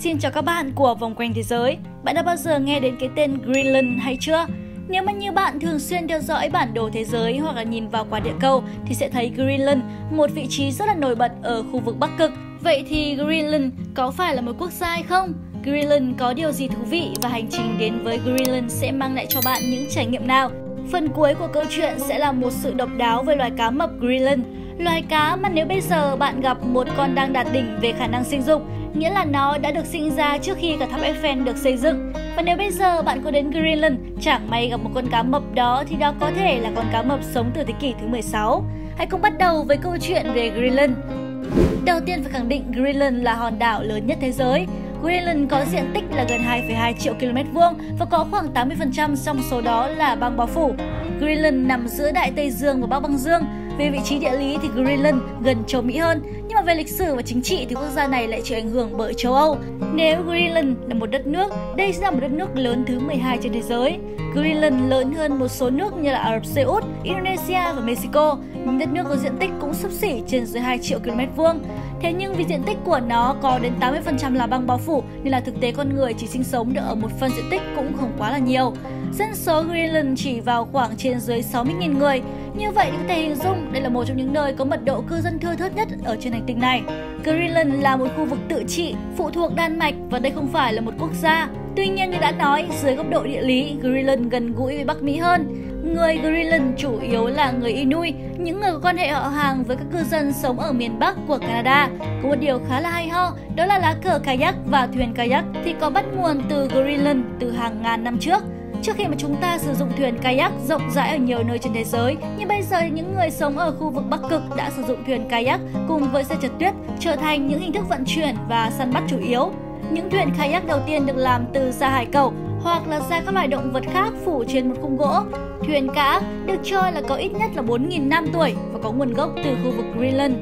Xin chào các bạn của Vòng quanh thế giới. Bạn đã bao giờ nghe đến cái tên Greenland hay chưa? Nếu mà như bạn thường xuyên theo dõi bản đồ thế giới hoặc là nhìn vào quả địa cầu thì sẽ thấy Greenland, một vị trí rất là nổi bật ở khu vực Bắc Cực. Vậy thì Greenland có phải là một quốc gia hay không? Greenland có điều gì thú vị và hành trình đến với Greenland sẽ mang lại cho bạn những trải nghiệm nào? Phần cuối của câu chuyện sẽ là một sự độc đáo về loài cá mập Greenland. Loài cá mà nếu bây giờ bạn gặp một con đang đạt đỉnh về khả năng sinh dục, nghĩa là nó đã được sinh ra trước khi cả tháp Eiffel được xây dựng. Và nếu bây giờ bạn có đến Greenland, chẳng may gặp một con cá mập đó thì đó có thể là con cá mập sống từ thế kỷ thứ 16. Hãy cùng bắt đầu với câu chuyện về Greenland. Đầu tiên phải khẳng định Greenland là hòn đảo lớn nhất thế giới. Greenland có diện tích là gần 2,2 triệu km vuông và có khoảng 80% trong số đó là băng bao phủ. Greenland nằm giữa Đại Tây Dương và Bắc Băng Dương. Về vị trí địa lý thì Greenland gần châu Mỹ hơn, nhưng mà về lịch sử và chính trị thì quốc gia này lại chịu ảnh hưởng bởi châu Âu. Nếu Greenland là một đất nước, đây sẽ là một đất nước lớn thứ 12 trên thế giới. Greenland lớn hơn một số nước như là Ả Rập Xê Út, Indonesia và Mexico, những đất nước có diện tích cũng sấp xỉ trên dưới 2 triệu km vuông. Thế nhưng vì diện tích của nó có đến 80% là băng bao phủ nên là thực tế con người chỉ sinh sống được ở một phần diện tích cũng không quá là nhiều. Dân số Greenland chỉ vào khoảng trên dưới 60.000 người. Như vậy có thể hình dung đây là một trong những nơi có mật độ cư dân thưa thớt nhất ở trên hành tinh này. Greenland là một khu vực tự trị, phụ thuộc Đan Mạch và đây không phải là một quốc gia. Tuy nhiên như đã nói, dưới góc độ địa lý, Greenland gần gũi với Bắc Mỹ hơn. Người Greenland chủ yếu là người Inuit, những người có quan hệ họ hàng với các cư dân sống ở miền Bắc của Canada. Có một điều khá là hay ho, đó là lá cờ kayak và thuyền kayak thì có bắt nguồn từ Greenland từ hàng ngàn năm trước. Trước khi mà chúng ta sử dụng thuyền kayak rộng rãi ở nhiều nơi trên thế giới, nhưng bây giờ những người sống ở khu vực Bắc Cực đã sử dụng thuyền kayak cùng với xe trượt tuyết trở thành những hình thức vận chuyển và săn bắt chủ yếu. Những thuyền kayak đầu tiên được làm từ da hải cẩu hoặc là da các loài động vật khác phủ trên một khung gỗ. Thuyền cá được cho là có ít nhất là 4.000 năm tuổi và có nguồn gốc từ khu vực Greenland.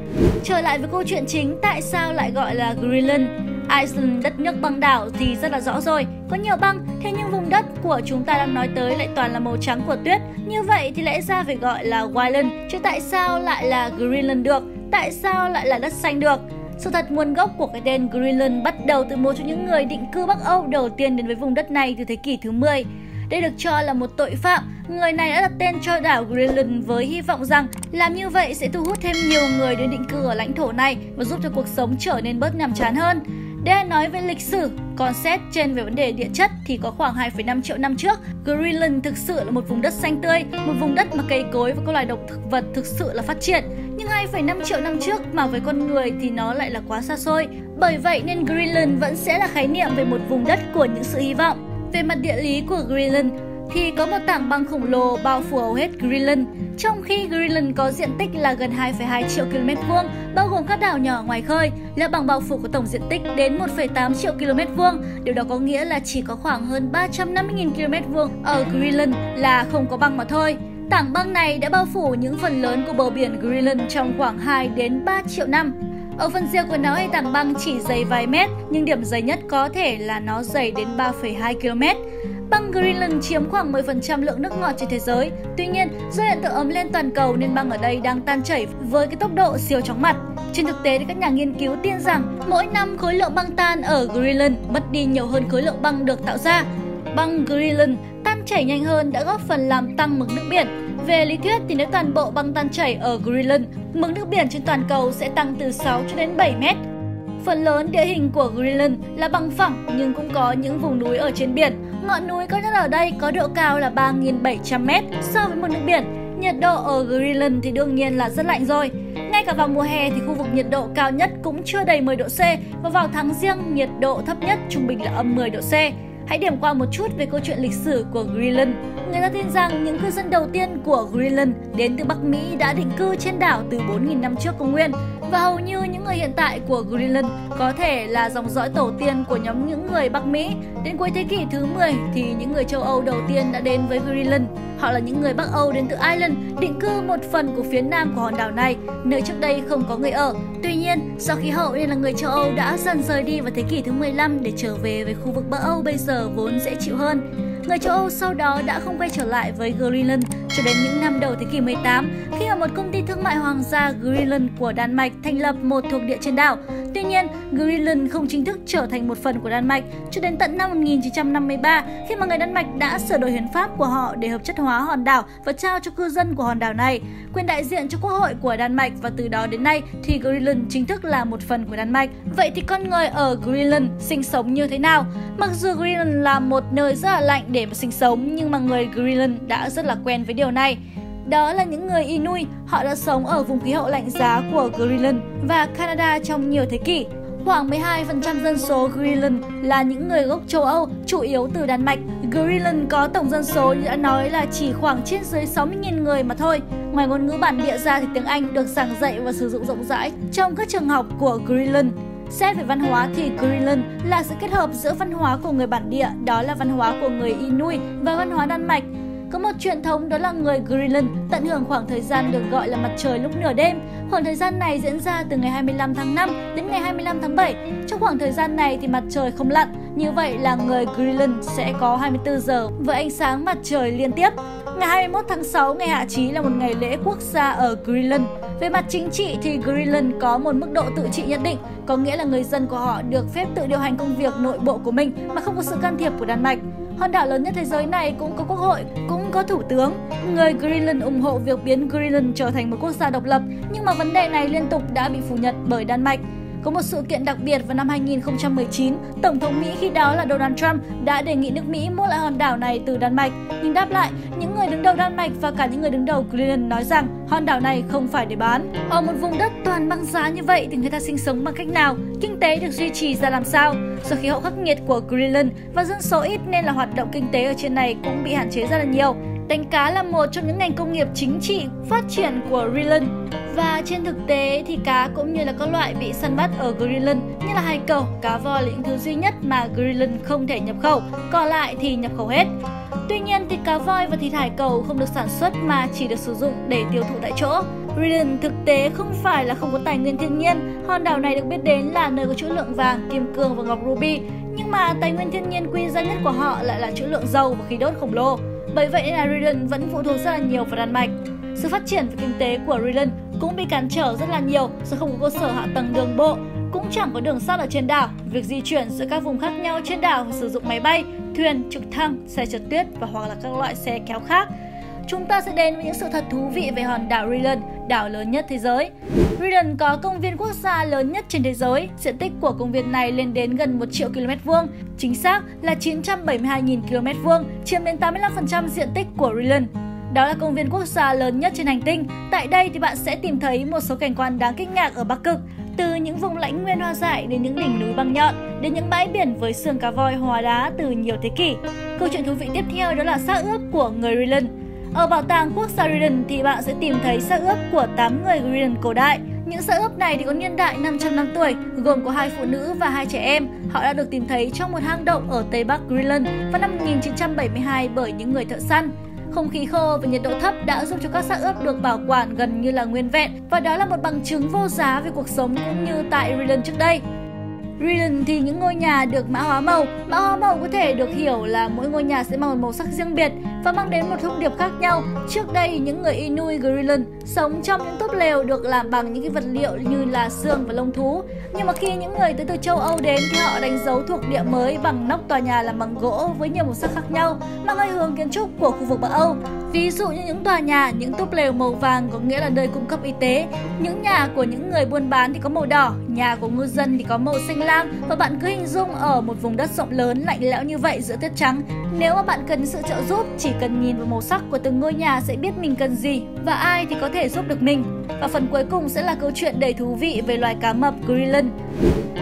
Trở lại với câu chuyện chính tại sao lại gọi là Greenland. Iceland, đất nước băng đảo thì rất là rõ rồi, có nhiều băng, thế nhưng vùng đất của chúng ta đang nói tới lại toàn là màu trắng của tuyết. Như vậy thì lẽ ra phải gọi là Greenland. chứ tại sao lại là Greenland được? Tại sao lại là đất xanh được? Sự thật nguồn gốc của cái tên Greenland bắt đầu từ một trong những người định cư Bắc Âu đầu tiên đến với vùng đất này từ thế kỷ thứ 10. Đây được cho là một tội phạm, người này đã đặt tên cho đảo Greenland với hy vọng rằng làm như vậy sẽ thu hút thêm nhiều người đến định cư ở lãnh thổ này và giúp cho cuộc sống trở nên bớt nhàm chán hơn. Để nói về lịch sử, còn xét trên về vấn đề địa chất thì có khoảng 2,5 triệu năm trước, Greenland thực sự là một vùng đất xanh tươi, một vùng đất mà cây cối và các loài động thực vật thực sự là phát triển. Nhưng 2,5 triệu năm trước mà với con người thì nó lại là quá xa xôi. Bởi vậy nên Greenland vẫn sẽ là khái niệm về một vùng đất của những sự hy vọng. Về mặt địa lý của Greenland, thì có một tảng băng khổng lồ bao phủ hầu hết Greenland, trong khi Greenland có diện tích là gần 2,2 triệu km vuông, bao gồm các đảo nhỏ ngoài khơi, là bằng bao phủ có tổng diện tích đến 1,8 triệu km vuông. Điều đó có nghĩa là chỉ có khoảng hơn 350.000 km vuông ở Greenland là không có băng mà thôi. Tảng băng này đã bao phủ những phần lớn của bờ biển Greenland trong khoảng 2 đến 3 triệu năm. Ở phần riêng của nó thì tảng băng chỉ dày vài mét, nhưng điểm dày nhất có thể là nó dày đến 3,2 km. Băng Greenland chiếm khoảng 10% lượng nước ngọt trên thế giới. Tuy nhiên, do hiện tượng ấm lên toàn cầu nên băng ở đây đang tan chảy với cái tốc độ siêu chóng mặt. Trên thực tế thì các nhà nghiên cứu tin rằng mỗi năm khối lượng băng tan ở Greenland mất đi nhiều hơn khối lượng băng được tạo ra. Băng Greenland tan chảy nhanh hơn đã góp phần làm tăng mực nước biển. Về lý thuyết thì nếu toàn bộ băng tan chảy ở Greenland, mực nước biển trên toàn cầu sẽ tăng từ 6 cho đến 7 mét. Phần lớn địa hình của Greenland là bằng phẳng nhưng cũng có những vùng núi ở trên biển. Ngọn núi cao nhất ở đây có độ cao là 3.700m so với mực nước biển. Nhiệt độ ở Greenland thì đương nhiên là rất lạnh rồi. Ngay cả vào mùa hè thì khu vực nhiệt độ cao nhất cũng chưa đầy 10 độ C và vào tháng riêng, nhiệt độ thấp nhất trung bình là âm 10 độ C. Hãy điểm qua một chút về câu chuyện lịch sử của Greenland. Người ta tin rằng những cư dân đầu tiên của Greenland đến từ Bắc Mỹ đã định cư trên đảo từ 4.000 năm trước công nguyên. Và hầu như những người hiện tại của Greenland có thể là dòng dõi tổ tiên của nhóm những người Bắc Mỹ. Đến cuối thế kỷ thứ 10 thì những người châu Âu đầu tiên đã đến với Greenland. Họ là những người Bắc Âu đến từ Ireland, định cư một phần của phía nam của hòn đảo này, nơi trước đây không có người ở. Tuy nhiên, do khí hậu nên là người châu Âu đã dần rời đi vào thế kỷ thứ 15 để trở về với khu vực Bắc Âu bây giờ vốn dễ chịu hơn. Người châu Âu sau đó đã không quay trở lại với Greenland cho đến những năm đầu thế kỷ 18 khi mà một công ty thương mại hoàng gia Greenland của Đan Mạch thành lập một thuộc địa trên đảo. Tuy nhiên, Greenland không chính thức trở thành một phần của Đan Mạch cho đến tận năm 1953 khi mà người Đan Mạch đã sửa đổi hiến pháp của họ để hợp chất hóa hòn đảo và trao cho cư dân của hòn đảo này quyền đại diện cho quốc hội của Đan Mạch và từ đó đến nay thì Greenland chính thức là một phần của Đan Mạch. Vậy thì con người ở Greenland sinh sống như thế nào? Mặc dù Greenland là một nơi rất là lạnh để mà sinh sống nhưng mà người Greenland đã rất là quen với điều này. Đó là những người Inuit, họ đã sống ở vùng khí hậu lạnh giá của Greenland và Canada trong nhiều thế kỷ. Khoảng 12% dân số Greenland là những người gốc châu Âu, chủ yếu từ Đan Mạch. Greenland có tổng dân số như đã nói là chỉ khoảng trên dưới 60.000 người mà thôi. Ngoài ngôn ngữ bản địa ra thì tiếng Anh được giảng dạy và sử dụng rộng rãi trong các trường học của Greenland. Xét về văn hóa thì Greenland là sự kết hợp giữa văn hóa của người bản địa, đó là văn hóa của người Inuit và văn hóa Đan Mạch. Có một truyền thống đó là người Greenland tận hưởng khoảng thời gian được gọi là mặt trời lúc nửa đêm. Khoảng thời gian này diễn ra từ ngày 25 tháng 5 đến ngày 25 tháng 7. Trong khoảng thời gian này thì mặt trời không lặn. Như vậy là người Greenland sẽ có 24 giờ với ánh sáng mặt trời liên tiếp. Ngày 21 tháng 6, ngày hạ chí là một ngày lễ quốc gia ở Greenland. Về mặt chính trị thì Greenland có một mức độ tự trị nhất định, có nghĩa là người dân của họ được phép tự điều hành công việc nội bộ của mình mà không có sự can thiệp của Đan Mạch. Hòn đảo lớn nhất thế giới này cũng có quốc hội, cũng có thủ tướng. Người Greenland ủng hộ việc biến Greenland trở thành một quốc gia độc lập, nhưng mà vấn đề này liên tục đã bị phủ nhận bởi Đan Mạch. Có một sự kiện đặc biệt vào năm 2019, Tổng thống Mỹ khi đó là Donald Trump đã đề nghị nước Mỹ mua lại hòn đảo này từ Đan Mạch. Nhưng đáp lại, những người đứng đầu Đan Mạch và cả những người đứng đầu Greenland nói rằng hòn đảo này không phải để bán. Ở một vùng đất toàn băng giá như vậy thì người ta sinh sống bằng cách nào? Kinh tế được duy trì ra làm sao? Do khí hậu khắc nghiệt của Greenland và dân số ít nên là hoạt động kinh tế ở trên này cũng bị hạn chế rất là nhiều. Đánh cá là một trong những ngành công nghiệp chính trị phát triển của Greenland. Và trên thực tế thì cá cũng như là các loại bị săn bắt ở Greenland như là hải cẩu, cá voi là những thứ duy nhất mà Greenland không thể nhập khẩu, còn lại thì nhập khẩu hết. Tuy nhiên thì cá voi và thịt hải cầu không được sản xuất mà chỉ được sử dụng để tiêu thụ tại chỗ. Greenland thực tế không phải là không có tài nguyên thiên nhiên, hòn đảo này được biết đến là nơi có trữ lượng vàng, kim cương và ngọc ruby, nhưng mà tài nguyên thiên nhiên quý giá nhất của họ lại là trữ lượng dầu và khí đốt khổng lồ. Bởi vậy nên là Greenland vẫn phụ thuộc rất là nhiều vào Đan Mạch. Sự phát triển về kinh tế của Greenland cũng bị cản trở rất là nhiều do không có cơ sở hạ tầng đường bộ, cũng chẳng có đường sắt ở trên đảo. Việc di chuyển giữa các vùng khác nhau trên đảo phải sử dụng máy bay, thuyền, trực thăng, xe trượt tuyết và hoặc là các loại xe kéo khác. Chúng ta sẽ đến với những sự thật thú vị về hòn đảo Greenland, đảo lớn nhất thế giới. Greenland có công viên quốc gia lớn nhất trên thế giới. Diện tích của công viên này lên đến gần 1 triệu km vuông, chính xác là 972.000 km vuông, chiếm đến 85% diện tích của Greenland. Đó là công viên quốc gia lớn nhất trên hành tinh. Tại đây thì bạn sẽ tìm thấy một số cảnh quan đáng kinh ngạc ở Bắc Cực, từ những vùng lãnh nguyên hoa dại đến những đỉnh núi băng nhọn, đến những bãi biển với xương cá voi hóa đá từ nhiều thế kỷ. Câu chuyện thú vị tiếp theo đó là xác ướp của người Greenland. Ở bảo tàng quốc gia Greenland thì bạn sẽ tìm thấy xác ướp của 8 người Greenland cổ đại. Những xác ướp này thì có niên đại 500 năm tuổi, gồm có hai phụ nữ và hai trẻ em. Họ đã được tìm thấy trong một hang động ở Tây Bắc Greenland vào năm 1972 bởi những người thợ săn. Không khí khô và nhiệt độ thấp đã giúp cho các xác ướp được bảo quản gần như là nguyên vẹn và đó là một bằng chứng vô giá về cuộc sống cũng như tại Greenland trước đây. Greenland thì những ngôi nhà được mã hóa màu. Mã hóa màu có thể được hiểu là mỗi ngôi nhà sẽ mang một màu sắc riêng biệt và mang đến một thông điệp khác nhau. Trước đây, những người Inuit Greenland sống trong những túp lều được làm bằng những cái vật liệu như là xương và lông thú. Nhưng mà khi những người tới từ châu Âu đến thì họ đánh dấu thuộc địa mới bằng nóc tòa nhà làm bằng gỗ với nhiều màu sắc khác nhau, mang hơi hướng kiến trúc của khu vực Bắc Âu. Ví dụ như những tòa nhà, những túp lều màu vàng có nghĩa là nơi cung cấp y tế. Những nhà của những người buôn bán thì có màu đỏ, nhà của ngư dân thì có màu xanh lam và bạn cứ hình dung ở một vùng đất rộng lớn lạnh lẽo như vậy giữa tuyết trắng. Nếu mà bạn cần sự trợ giúp, chỉ cần nhìn vào màu sắc của từng ngôi nhà sẽ biết mình cần gì và ai thì có thể giúp được mình. Và phần cuối cùng sẽ là câu chuyện đầy thú vị về loài cá mập Greenland.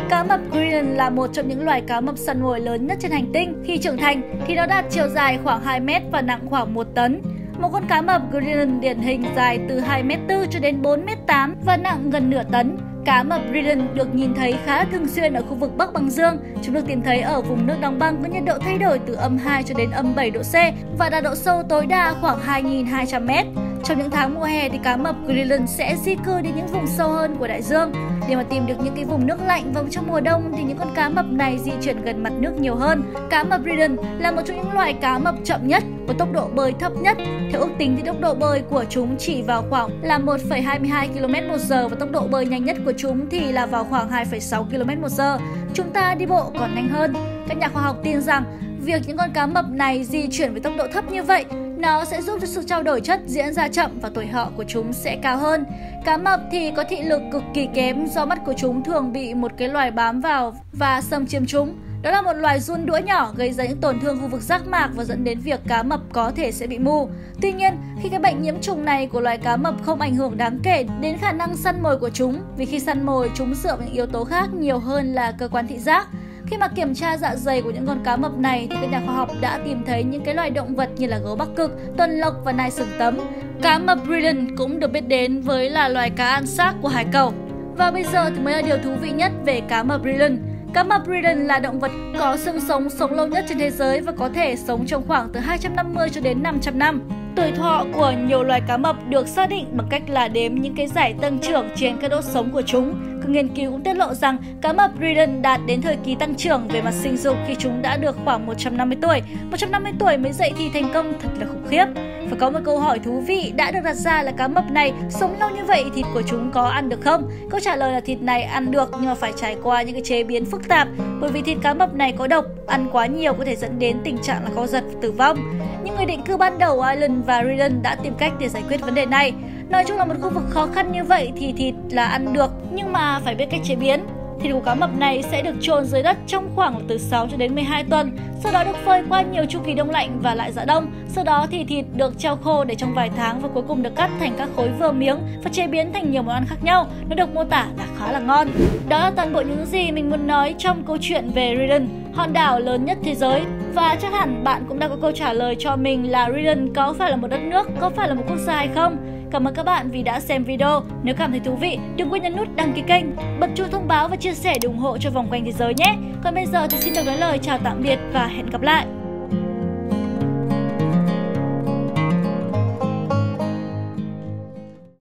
Cá mập Greenland là một trong những loài cá mập săn mồi lớn nhất trên hành tinh. Khi trưởng thành thì nó đạt chiều dài khoảng 2 mét và nặng khoảng 1 tấn. Một con cá mập Greenland điển hình dài từ 2m4 cho đến 4m8 và nặng gần nửa tấn. Cá mập Greenland được nhìn thấy khá thường xuyên ở khu vực Bắc Băng Dương. Chúng được tìm thấy ở vùng nước đóng băng có nhiệt độ thay đổi từ âm 2 cho đến âm 7 độ C và đạt độ sâu tối đa khoảng 2.200 mét. Trong những tháng mùa hè thì cá mập Greenland sẽ di cư đến những vùng sâu hơn của đại dương. Để mà tìm được những cái vùng nước lạnh và trong mùa đông thì những con cá mập này di chuyển gần mặt nước nhiều hơn. Cá mập Greenland là một trong những loài cá mập chậm nhất có tốc độ bơi thấp nhất. Theo ước tính thì tốc độ bơi của chúng chỉ vào khoảng là 1,22 km một giờ và tốc độ bơi nhanh nhất của chúng thì là vào khoảng 2,6 km một giờ. Chúng ta đi bộ còn nhanh hơn. Các nhà khoa học tin rằng việc những con cá mập này di chuyển với tốc độ thấp như vậy nó sẽ giúp cho sự trao đổi chất diễn ra chậm và tuổi thọ của chúng sẽ cao hơn. Cá mập thì có thị lực cực kỳ kém do mắt của chúng thường bị một cái loài bám vào và xâm chiếm chúng. Đó là một loài run đũa nhỏ gây ra những tổn thương khu vực giác mạc và dẫn đến việc cá mập có thể sẽ bị mù. Tuy nhiên, khi cái bệnh nhiễm trùng này của loài cá mập không ảnh hưởng đáng kể đến khả năng săn mồi của chúng, vì khi săn mồi chúng dựa vào những yếu tố khác nhiều hơn là cơ quan thị giác. Khi mà kiểm tra dạ dày của những con cá mập này thì các nhà khoa học đã tìm thấy những cái loài động vật như là gấu bắc cực, tuần lộc và nai sừng tấm. Cá mập Brilliant cũng được biết đến với là loài cá ăn xác của hải cẩu. Và bây giờ thì mới là điều thú vị nhất về cá mập Brilliant. Cá mập Brilliant là động vật có xương sống sống lâu nhất trên thế giới và có thể sống trong khoảng từ 250 cho đến 500 năm. Tuổi thọ của nhiều loài cá mập được xác định bằng cách là đếm những cái giải tăng trưởng trên các đốt sống của chúng nghiên cứu cũng tiết lộ rằng cá mập Ridden đạt đến thời kỳ tăng trưởng về mặt sinh dục khi chúng đã được khoảng 150 tuổi. 150 tuổi mới dậy thì thành công thật là khủng khiếp. Và có một câu hỏi thú vị đã được đặt ra là cá mập này sống lâu như vậy thịt của chúng có ăn được không? Câu trả lời là thịt này ăn được nhưng mà phải trải qua những cái chế biến phức tạp bởi vì thịt cá mập này có độc, ăn quá nhiều có thể dẫn đến tình trạng là co giật và tử vong. Những người định cư ban đầu Ireland và Riden đã tìm cách để giải quyết vấn đề này. Nói chung là một khu vực khó khăn như vậy thì thịt là ăn được nhưng mà phải biết cách chế biến. Thịt của cá mập này sẽ được chôn dưới đất trong khoảng từ 6 cho đến 12 tuần, sau đó được phơi qua nhiều chu kỳ đông lạnh và lại dạ đông. Sau đó thì thịt được treo khô để trong vài tháng và cuối cùng được cắt thành các khối vừa miếng và chế biến thành nhiều món ăn khác nhau. Nó được mô tả là khá là ngon. Đó là toàn bộ những gì mình muốn nói trong câu chuyện về riden hòn đảo lớn nhất thế giới. Và chắc hẳn bạn cũng đã có câu trả lời cho mình là riden có phải là một đất nước, có phải là một quốc gia hay không? Cảm ơn các bạn vì đã xem video. Nếu cảm thấy thú vị, đừng quên nhấn nút đăng ký kênh, bật chuông thông báo và chia sẻ để ủng hộ cho vòng quanh thế giới nhé. Còn bây giờ thì xin được nói lời chào tạm biệt và hẹn gặp lại.